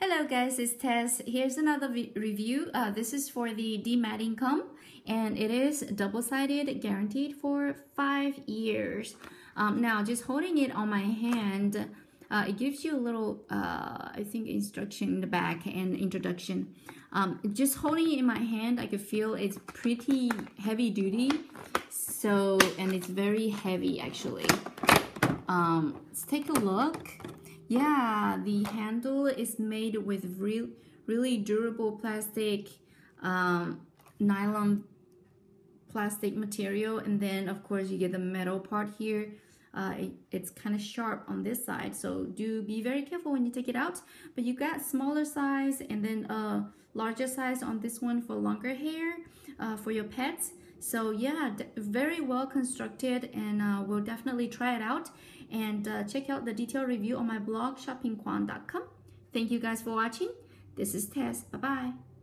Hello guys, it's Tess. Here's another review. Uh, this is for the dematting comb and it is double-sided, guaranteed for five years. Um, now, just holding it on my hand, uh, it gives you a little, uh, I think, instruction in the back and introduction. Um, just holding it in my hand, I could feel it's pretty heavy duty. So, and it's very heavy actually. Um, let's take a look. Yeah, the handle is made with real, really durable plastic, um, nylon plastic material. And then of course you get the metal part here. Uh, it, it's kind of sharp on this side. So do be very careful when you take it out. But you got smaller size and then a larger size on this one for longer hair uh, for your pets. So yeah, very well constructed and uh, we'll definitely try it out and uh, check out the detailed review on my blog shoppingkuang.com. Thank you guys for watching. This is Tess. Bye-bye.